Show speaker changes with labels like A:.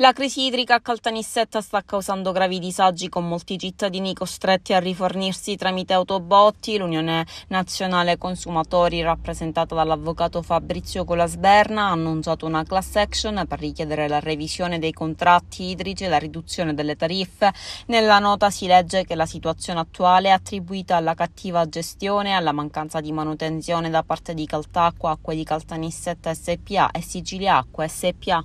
A: La crisi idrica a Caltanissetta sta causando gravi disagi con molti cittadini costretti a rifornirsi tramite autobotti. L'Unione Nazionale Consumatori, rappresentata dall'avvocato Fabrizio Colasberna, ha annunciato una class action per richiedere la revisione dei contratti idrici e la riduzione delle tariffe. Nella nota si legge che la situazione attuale è attribuita alla cattiva gestione e alla mancanza di manutenzione da parte di Caltacqua, Acque di Caltanissetta SPA e Sicilia Acqua SPA.